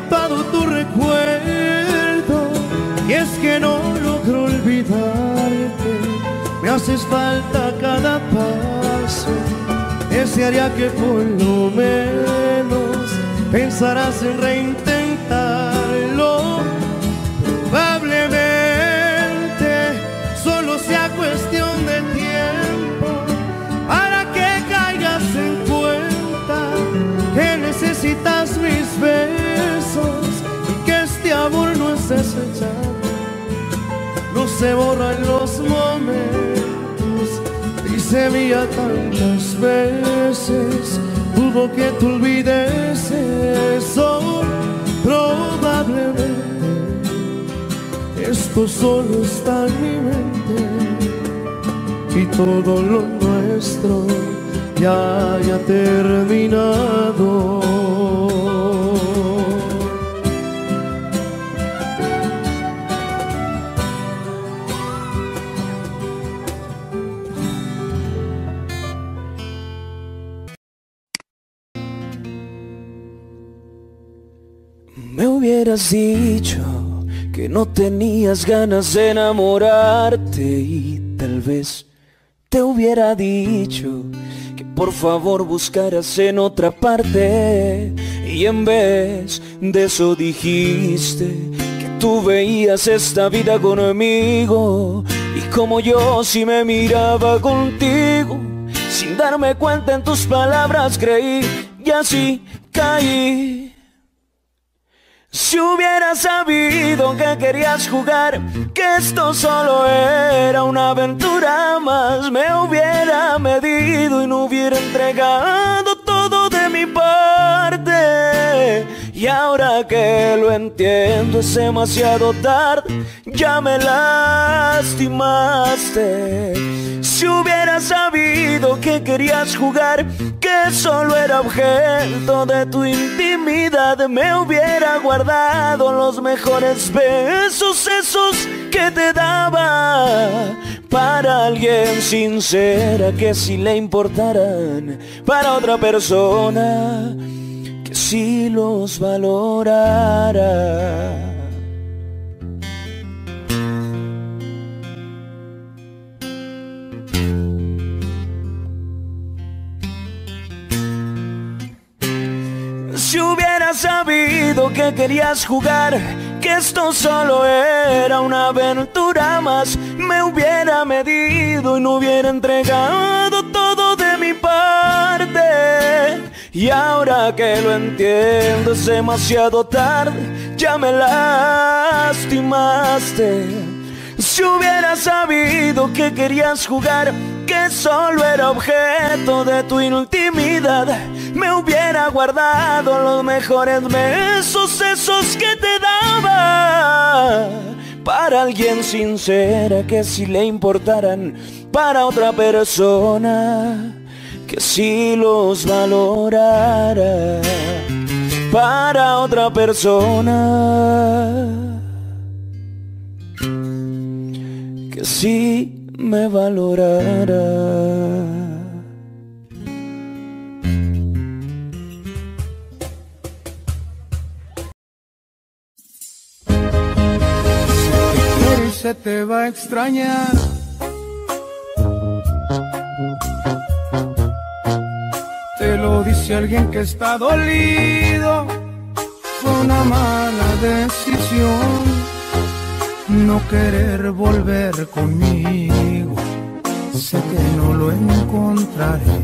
Tatuado tu recuerdo y es que no logro olvidarte. Me haces falta cada paso. Desearía que por lo menos pensarás en reintentarlo. Se borran los momentos se mía tantas veces. Dudo que tú olvides eso. Probablemente esto solo está en mi mente y todo lo nuestro ya haya terminado. Hubieras dicho que no tenías ganas de enamorarte y tal vez te hubiera dicho que por favor buscaras en otra parte y en vez de eso dijiste que tú veías esta vida conmigo y como yo si me miraba contigo sin darme cuenta en tus palabras creí y así caí si hubiera sabido que querías jugar, que esto solo era una aventura más, me hubiera medido y no hubiera entregado todo de mi parte. Y ahora que lo entiendo es demasiado tarde, ya me lastimaste. Si hubiera sabido que querías jugar, que solo era objeto de tu intimidad, me hubiera guardado los mejores besos, esos que te daba para alguien sincera que si le importaran, para otra persona si los valorara. Si hubiera sabido que querías jugar, que esto solo era una aventura más, me hubiera medido y no hubiera entregado todo de mi parte. Y ahora que lo entiendo es demasiado tarde, ya me lastimaste. Si hubiera sabido que querías jugar, que solo era objeto de tu intimidad, me hubiera guardado los mejores besos, esos que te daba. Para alguien sincera que si le importaran, para otra persona que si los valorara. Para otra persona que sí me valorara. se te va a extrañar. Lo dice alguien que está dolido. Fue una mala decisión no querer volver conmigo. Sé que no lo encontraré,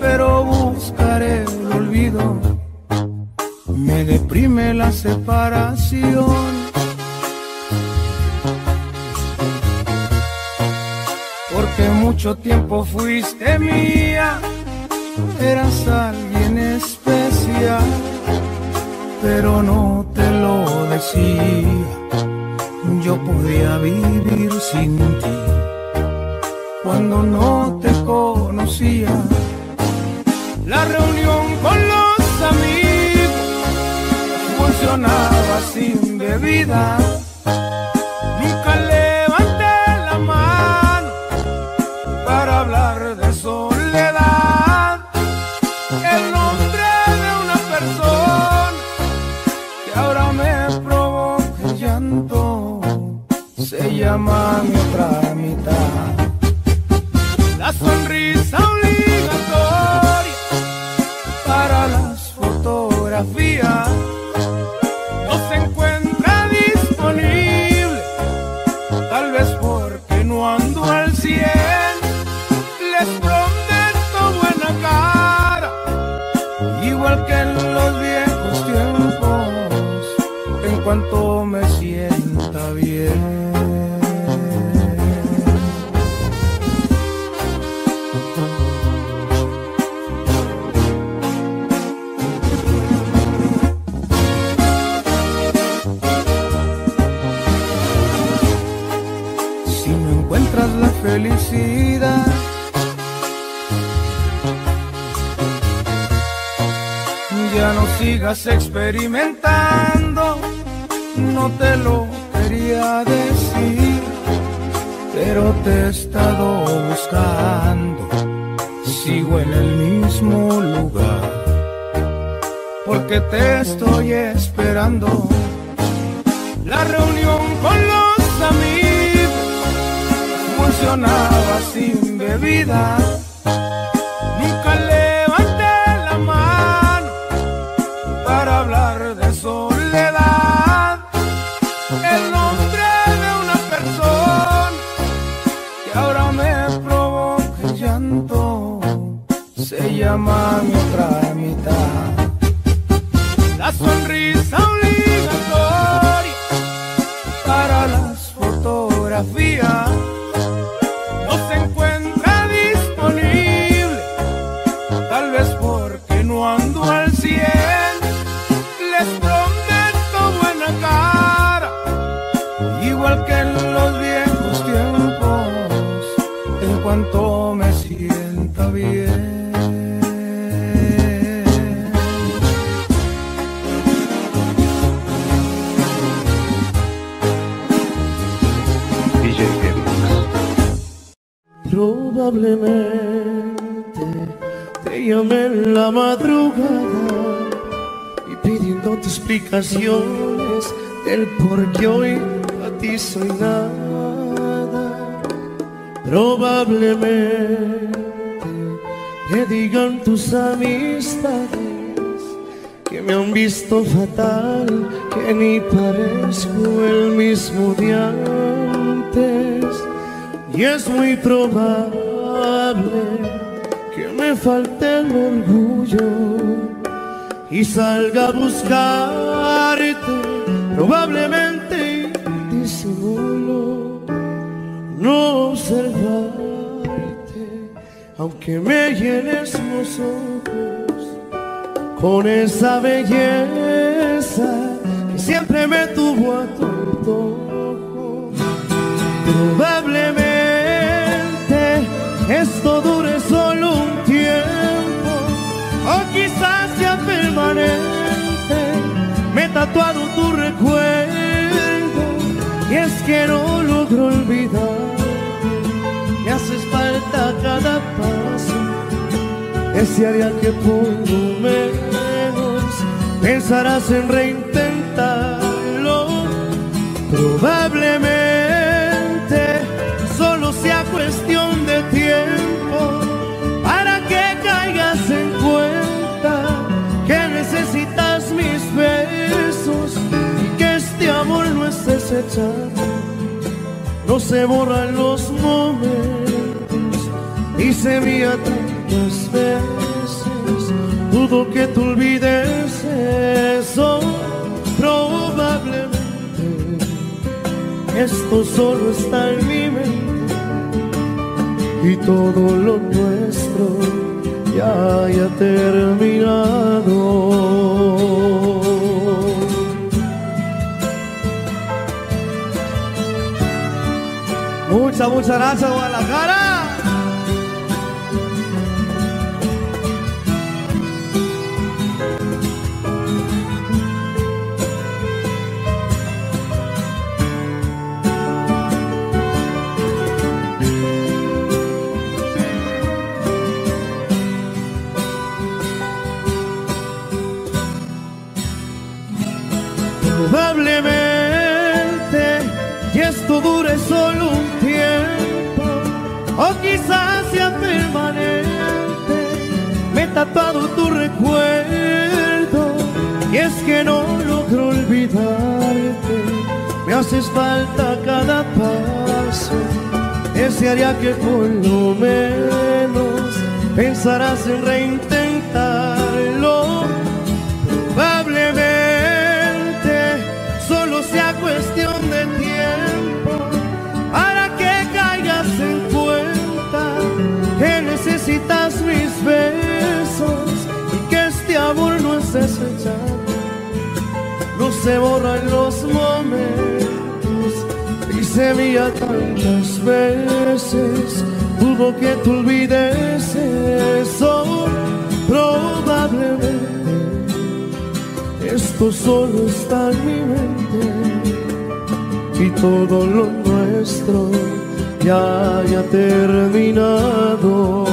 pero buscaré el olvido. Me deprime la separación. Porque mucho tiempo fuiste mía, eras alguien especial, pero no te lo decía. Yo podía vivir sin ti cuando no te conocía. La reunión con los amigos funcionaba sin bebida. Nunca levanté se llama mi otra mitad. Sigas experimentando. No te lo quería decir, pero te he estado buscando. Sigo en el mismo lugar, porque te estoy esperando. La reunión con los amigos funcionaba sin bebida. Se llama mi otra mitad. Del por qué hoy a ti soy nada. Probablemente te digan tus amistades que me han visto fatal, que ni parezco el mismo de antes. Y es muy probable que me falte el orgullo y salga a buscarte, probablemente disimulo no observarte, aunque me llenes los ojos con esa belleza que siempre me tuvo a tu antojo. Tatuado tu recuerdo, y es que no logro olvidar. Me haces falta cada paso desearía que por lo menos pensarás en reintentarlo. Probablemente no se borran los momentos Dice mía tantas veces, dudo que tú olvides eso. Probablemente esto solo está en mi y todo lo nuestro ya haya terminado. Muchas, muchas gracias, Guadalajara. Quizás sea permanente. Me he tatuado tu recuerdo y es que no logro olvidarte. Me haces falta cada paso. Desearía que por lo menos pensarás en reintentarlo. Necesitas mis besos y que este amor no es desechable, no se borran los momentos y se mía tantas veces. Dudo que tú olvides eso, probablemente esto solo está en mi mente y todo lo nuestro ya haya terminado.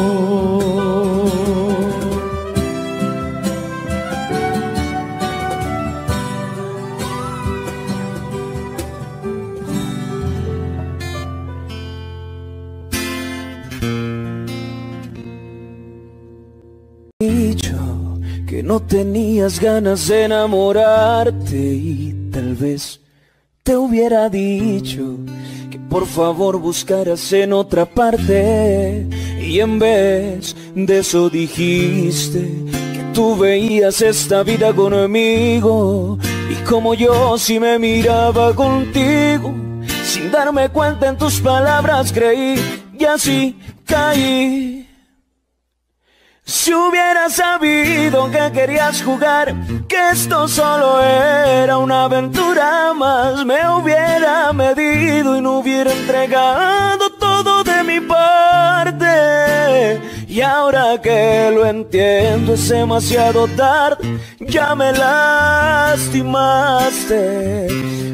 Tenías ganas de enamorarte y tal vez te hubiera dicho que por favor buscaras en otra parte. Y en vez de eso dijiste que tú veías esta vida conmigo. Y como yo si me miraba contigo sin darme cuenta en tus palabras creí y así caí si hubiera sabido que querías jugar, que esto solo era una aventura más, me hubiera medido y no hubiera entregado todo de mi parte. Y ahora que lo entiendo es demasiado tarde, ya me lastimaste.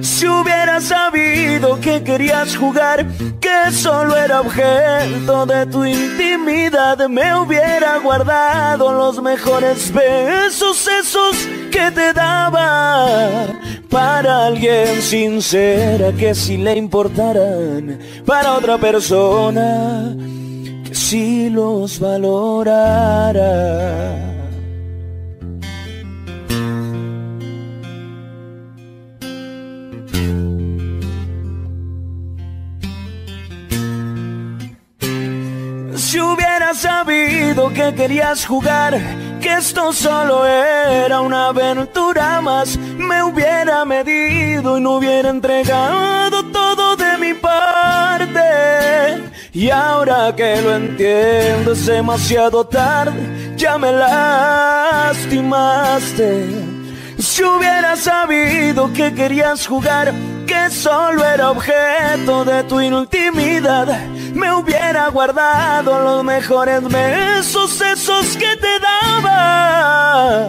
Si hubiera sabido que querías jugar, que solo era objeto de tu intimidad, me hubiera guardado los mejores besos, esos que te daba para alguien sincera que si le importaran, para otra persona si los valorara. Si hubiera sabido que querías jugar, que esto solo era una aventura más, me hubiera medido y no hubiera entregado todo de mi parte. Y ahora que lo entiendo es demasiado tarde, ya me lastimaste. Si hubiera sabido que querías jugar, que solo era objeto de tu intimidad, me hubiera guardado los mejores besos, esos que te daba.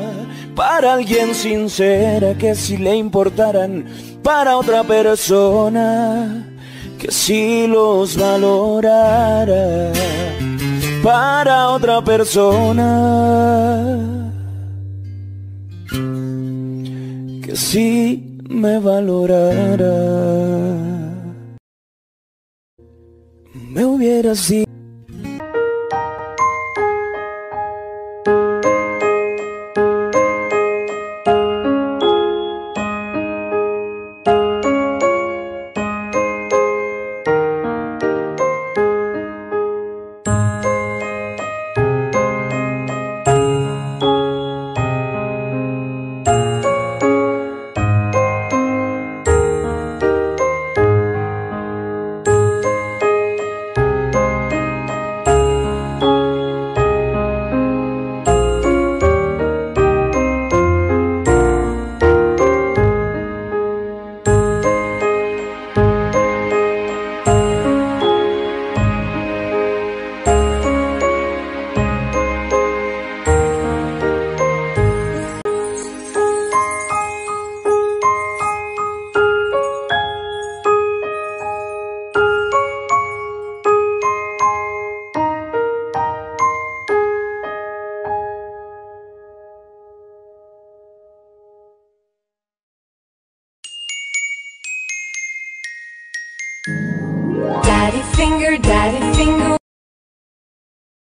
Para alguien sincera que si le importaran, para otra persona que si los valorara. Para otra persona que si me valorara. Me hubieras dicho